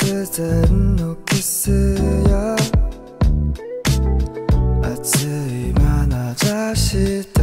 뜨뜻한 노키스야 아침마나 자식